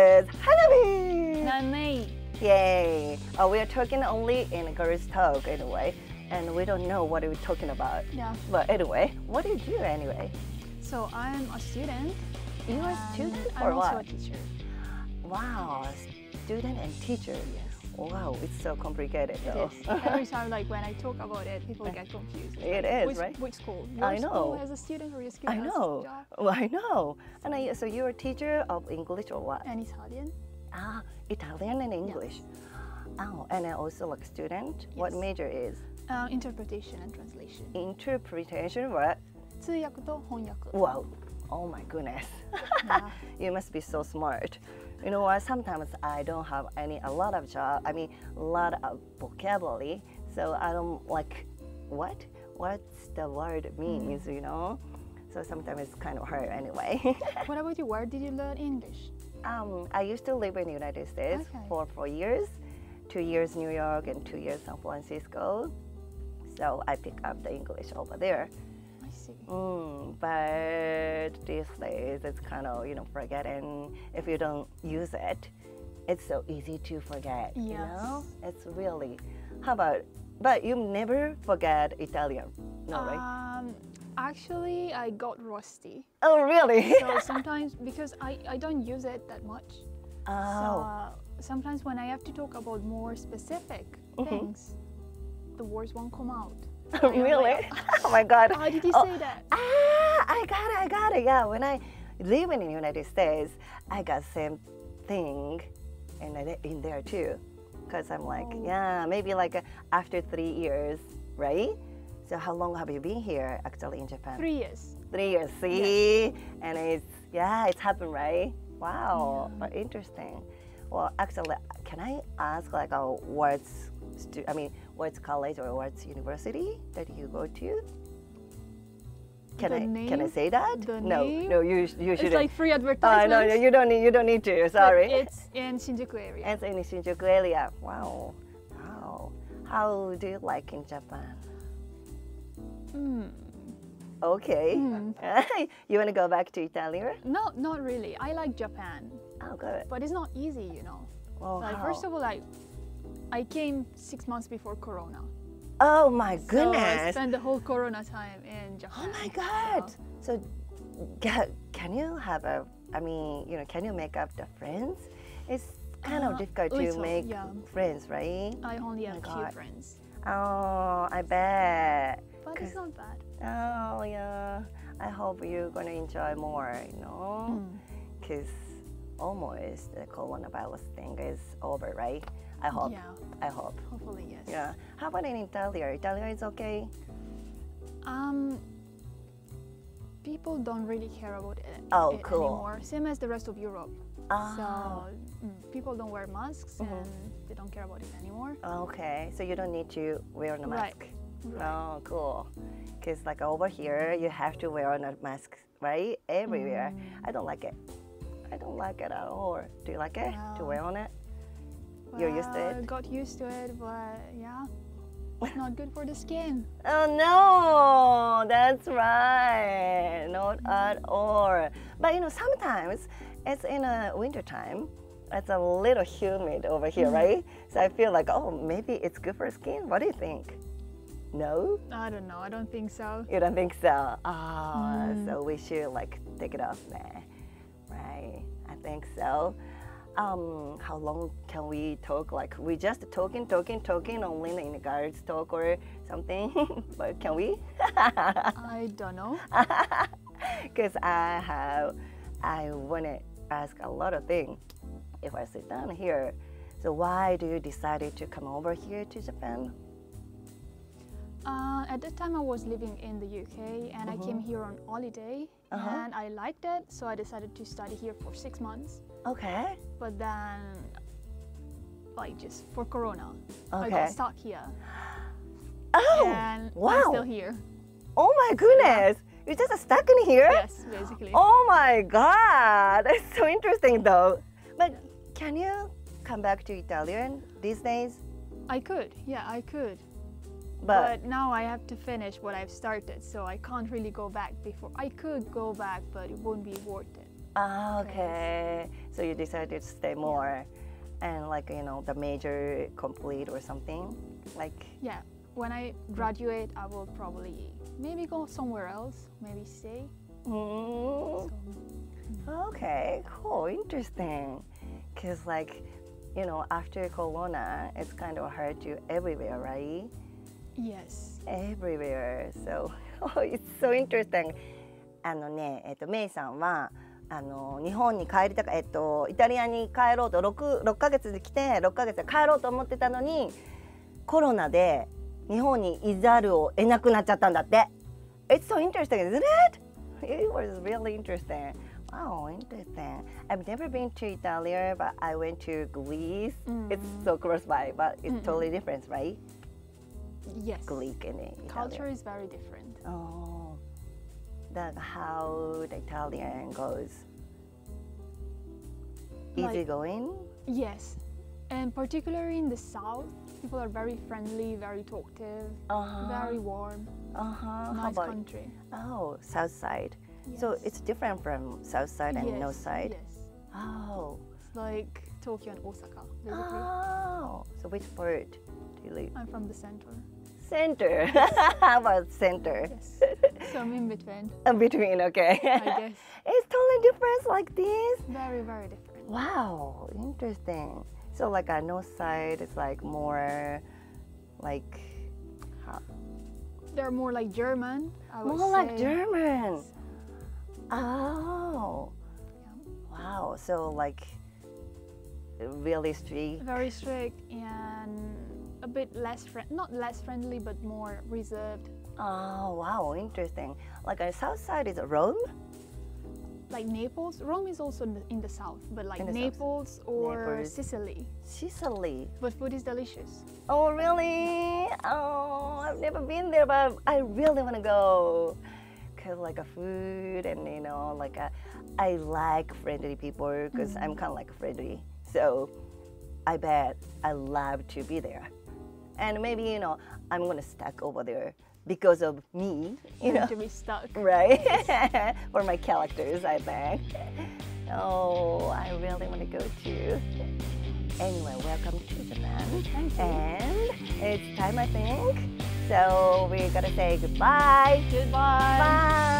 is Hanabi. Yay! Uh, we are talking only in girls talk anyway, and we don't know what we're talking about. Yeah. But anyway, what do you do anyway? So I'm a student. You are a student I'm or also what? a teacher. Wow, student and teacher. Wow, it's so complicated It though. is. Every time, like when I talk about it, people get confused. It Like, is, which, right? Which school? Your I school know. as a student or your school I as know. a job? Well, I know. And I, so you're a teacher of English or what? And Italian. Ah, Italian and English. Oh, and I also like student. What Yes. major is? Uh, interpretation and translation. Interpretation. What? 通訳と翻訳。 Wow. Oh my goodness. Yeah. you must be so smart. You know what? Sometimes I don't have any a lot of job. I mean, a lot of vocabulary. So I don't like what what's the word means. You know. So sometimes it's kind of hard anyway. What about you? Where did you learn English? um, I used to live in the United States Okay. for four years, two years New York and two years San Francisco. So I pick up the English over there. I see. Mm, but these days it's kind of you know forgetting if you don't use it. It's so easy to forget. You know, it's really. How about? But you never forget Italian, no right? Um, actually, I got rusty. Oh really? So sometimes because I, I don't use it that much. So oh, uh, sometimes when I have to talk about more specific Mhm. things, the words won't come out. really? oh my God! How did you Oh, say that? Ah, I got it, I got it. Yeah, when I living in the United States, I got same thing in, in there too. Because I'm like, Oh. yeah, maybe like uh, after three years, right? So how long have you been here actually in Japan? Three years. Three years, see? And it's, yeah, it's happened, right? Wow, Yeah. but interesting. Well, actually, can I ask like uh, what's, stu- I mean, what's college or what's university that you go to? Can The I can I say that? The no, name? no, you you It's shouldn't. like free Oh, advertisement. no, no, you don't need you don't need to. Sorry. It's in Shinjuku area. It's in Shinjuku area. Wow, wow. How do you like in Japan? Mm. Okay. Mm. you want to go back to Italy? No, not really. I like Japan, Oh, good. but it's not easy, you know. Well, Like how? first of all, like I came six months before Corona. oh my goodness! So I spent the whole Corona time in Japan. oh my God. So, ca- can you have a? I mean, you know, can you make up the friends? It's kind of Uh, difficult to little, make yeah. friends, right? I only my have few God. friends, Oh, I bet. but it's not bad. Oh yeah. I hope you're gonna enjoy more. You know, Mm. because almost the coronavirus thing is over, right? I hope. Yeah, I hope. hopefully yes. Yeah. How about in Italy? Italy is okay. Um, people don't really care about it, Oh, it cool. anymore. Same as the rest of Europe. Oh. So mm, people don't wear masks Mhm. and they don't care about it anymore. Okay. So you don't need to wear a mask. Right. Oh, cool. Because like over here, you have to wear a mask, right? Everywhere. Mm. I don't like it. I don't like it at all. Do you like it to Wow. wear on it? You're used to it? Got used to it, but yeah, it's not good for the skin. Oh no, that's right. Not at all. But you know, sometimes it's in a winter time. It's a little humid over here, Mm. right? So I feel like, oh, maybe it's good for skin. What do you think? No, I don't know. I don't think so. you don't think so? Ah, Mm. so we should like take it off there, right? I think so. Um, how long can we talk? Like we just talking, talking, talking, only in the guards talk or something. but can we? I don't know. Because I have, I want to ask a lot of things if I sit down here. So why do you decided to come over here to Japan? Uh, at that time, I was living in the UK and I came here on holiday Uh-huh. and I liked it, so I decided to study here for six months. Okay. But then, like just for Corona, I Okay. got stuck here Oh, and wow. I'm still here. oh my goodness. You're just stuck in here? Yes, basically. Oh my God. That's so interesting though. But can you come back to Italian these days? I could, yeah, I could. But, But now I have to finish what I've started, so I can't really go back before. I could go back, but it won't be worth it. Ah, okay. So you decided to stay more, and like you know the major complete or something, like Yeah, when I graduate, I will probably maybe go somewhere else, maybe stay. mm, So, okay, cool, interesting, because like you know after Corona, it's kind of hard to everywhere, right? yes. everywhere. So it's so interesting. あのね、えっとメイさんは あの日本に帰りたかえっとイタリアに帰ろうと六六ヶ月で来て六ヶ月で帰ろうと思ってたのにコロナで日本にいざるを得なくなっちゃったんだって。It's so interesting, isn't it? It was really interesting. Wow, interesting. I've never been to Italy, but I went to Greece. It's so close by, but it's totally different, right? Yes. Greek and Italian. Culture is very different. Oh, that how the Italian goes. Like- Easy going. Yes. And particularly in the south, people are very friendly, very talkative, Uh-huh. very warm, Uh huh. How nice country. oh south side? So it's different from south side and yes. north side. Yes. Oh. It's like Tokyo and Osaka, basically. Oh. So which part do you live? I'm from the center. Center. how about center? Yes. So I'm in between, In between. Okay. I guess. it's totally different like this. Very, very different. Wow, interesting. So like on north side, it's like more like how, They're more like German. More like. German. Oh, Yeah. wow. So like really strict. Very strict and a bit less friend, not less friendly, but more reserved. Oh, wow, interesting. Like on south side is Rome. Like Naples. Rome is also in the, in the south, but like the south. Naples or Naples. Sicily. Sicily. But food is delicious. Oh, really? Oh, I've never been there, but I really want to go. Cause like a food and you know like a, I like friendly people because I'm mm-hmm. kind of like friendly. So I bet I love to be there. And maybe you know I'm gonna stuck over there because of me, you know, to be stuck. right? For my characters, I think. Oh, I really want to go too. Anyway, welcome to Japan. Thank you. And it's time, I think. So we're gonna say goodbye. Goodbye. Bye.